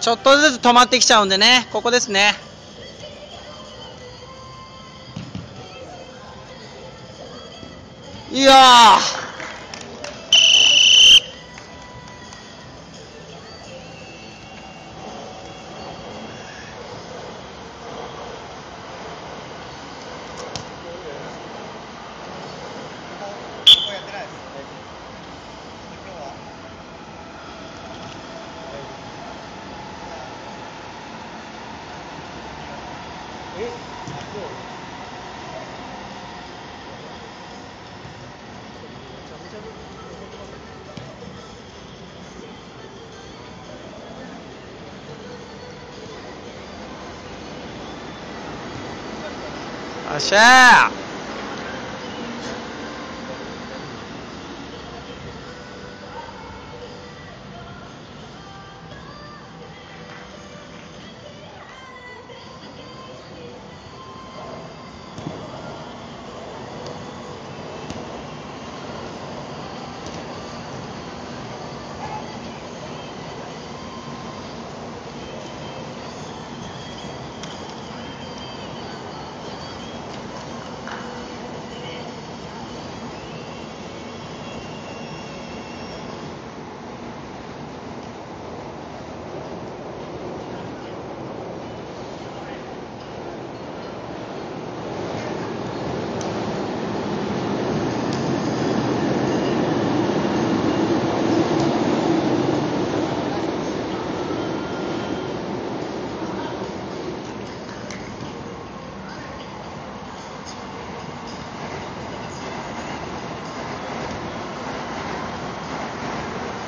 ちょっとずつ止まってきちゃうんでね。ここですね。いやー。よっしゃー。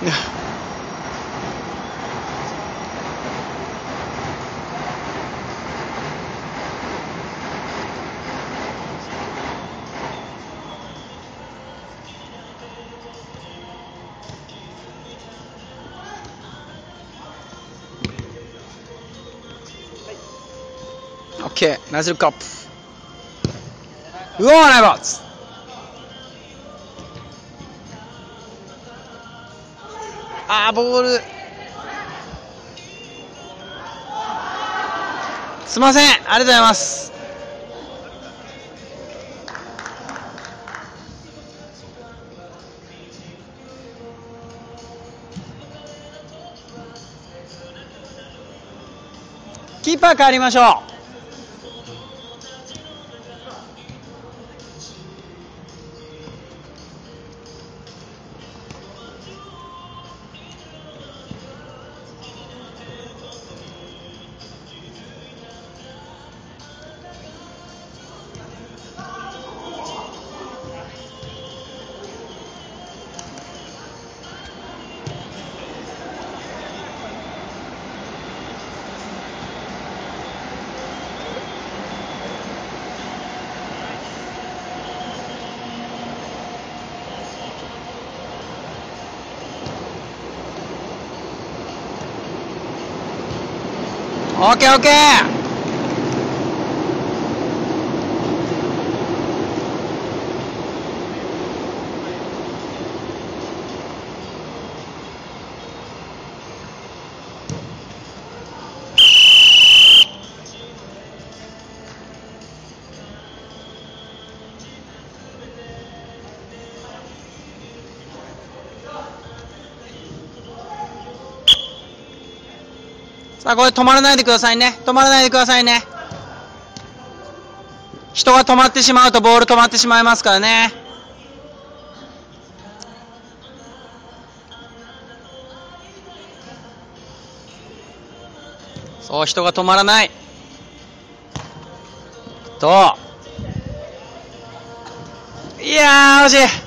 オッケーナイスあーボール。すいません。ありがとうございます。キーパー変わりましょう。オッケーオッケー。さあこれ止まらないでくださいね。止まらないでくださいね。人が止まってしまうとボール止まってしまいますからね。そう人が止まらない。といやー惜しい。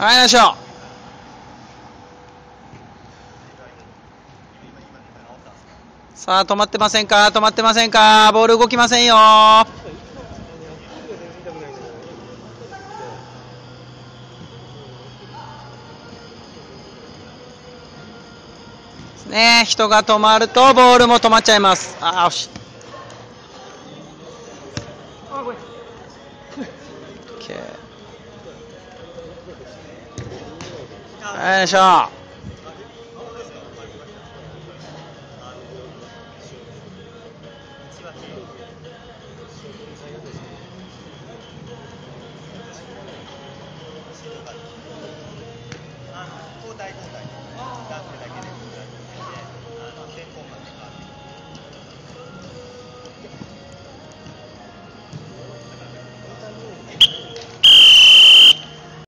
はいよいしょさあ、止まってませんか？止まってませんか？ボール動きませんよ。ね人が止まるとボールも止まっちゃいます。あ、惜し。い。よいしょ交代交代。